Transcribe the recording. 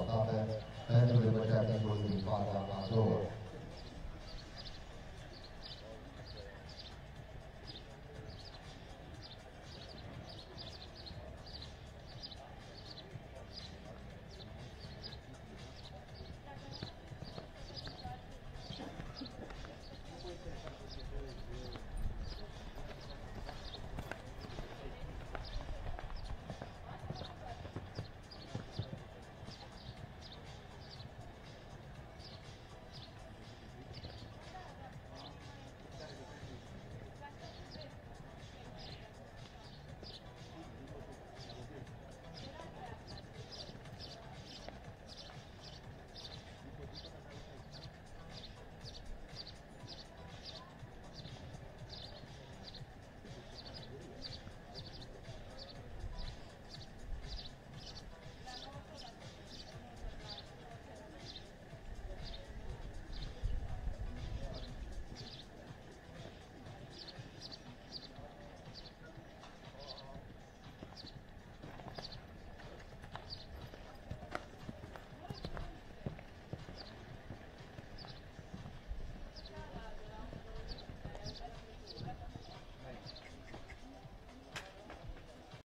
about that. Thank